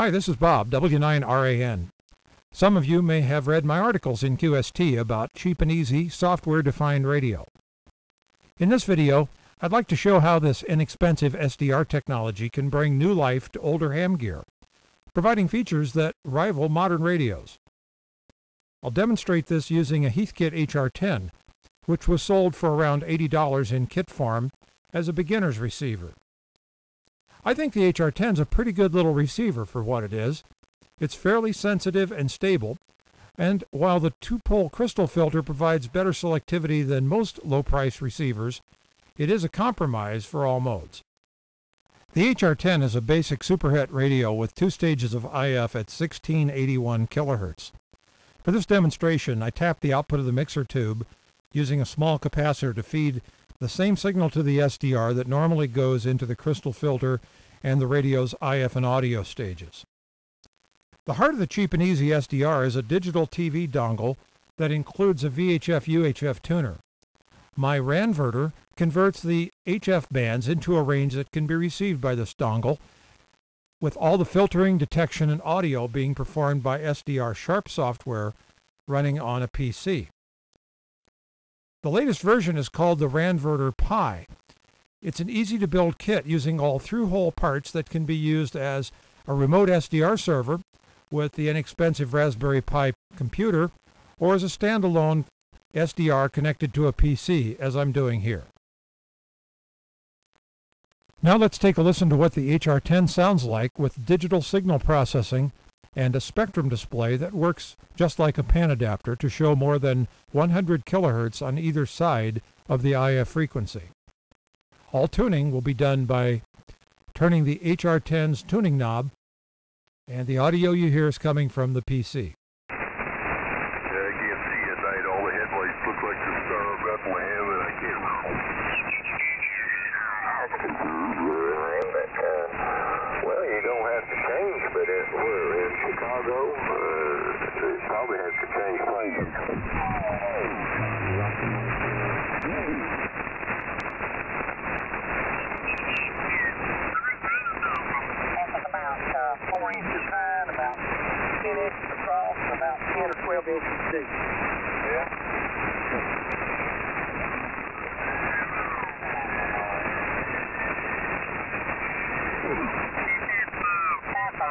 Hi, this is Bob, W9RAN. Some of you may have read my articles in QST about cheap and easy software-defined radio. In this video, I'd like to show how this inexpensive SDR technology can bring new life to older ham gear, providing features that rival modern radios. I'll demonstrate this using a Heathkit HR10, which was sold for around $80 in Kit form as a beginner's receiver. I think the HR10 is a pretty good little receiver for what it is. It's fairly sensitive and stable, and while the two-pole crystal filter provides better selectivity than most low-price receivers, it is a compromise for all modes. The HR10 is a basic superhet radio with two stages of IF at 1681 kHz. For this demonstration, I tapped the output of the mixer tube using a small capacitor to feed the same signal to the SDR that normally goes into the crystal filter and the radio's IF and audio stages. The heart of the cheap and easy SDR is a digital TV dongle that includes a VHF UHF tuner. My RANverter converts the HF bands into a range that can be received by this dongle, with all the filtering, detection, and audio being performed by SDR Sharp software running on a PC. The latest version is called the RANverter Pi. It's an easy to build kit using all through-hole parts that can be used as a remote SDR server with the inexpensive Raspberry Pi computer or as a standalone SDR connected to a PC as I'm doing here. Now let's take a listen to what the HR10 sounds like with digital signal processing and a spectrum display that works just like a pan adapter to show more than 100 kilohertz on either side of the IF frequency. All tuning will be done by turning the HR10's tuning knob, and the audio you hear is coming from the PC. Yeah, I can't see at night. All the headlights look like the Star of Bethlehem, and I can't. Well, you don't have to change, but it, we're in Chicago. Uh, it probably has to change places.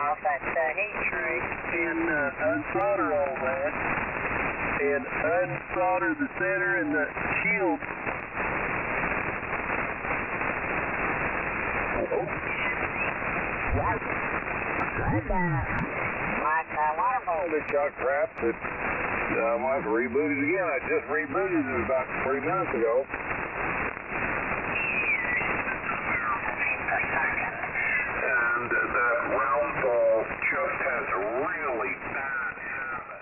Off that uh, heat shrink and uh, unsolder all that and unsolder the center and the shield. Like uh, waterfall. The chuck crap that uh, I've to reboot it again. I just rebooted it about three minutes ago. And uh, that round ball just has a really bad habit.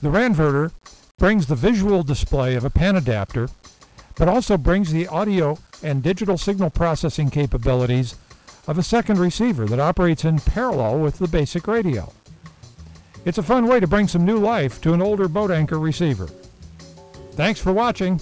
The RANverter brings the visual display of a pan adapter, but also brings the audio and digital signal processing capabilities of a second receiver that operates in parallel with the basic radio. It's a fun way to bring some new life to an older boat anchor receiver. Thanks for watching.